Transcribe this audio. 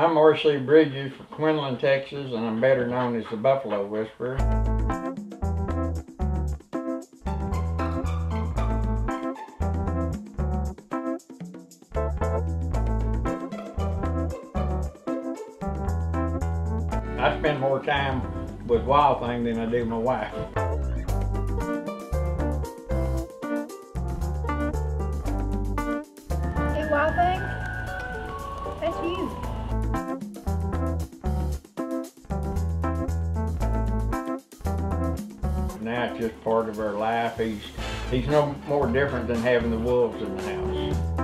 I'm R.C. Bridges from Quinlan, Texas, and I'm better known as the Buffalo Whisperer. I spend more time with Wild Thing than I do with my wife. Hey, Wild Thing. That's you. Now it's just part of our life. He's he's no more different than having the wolves in the house.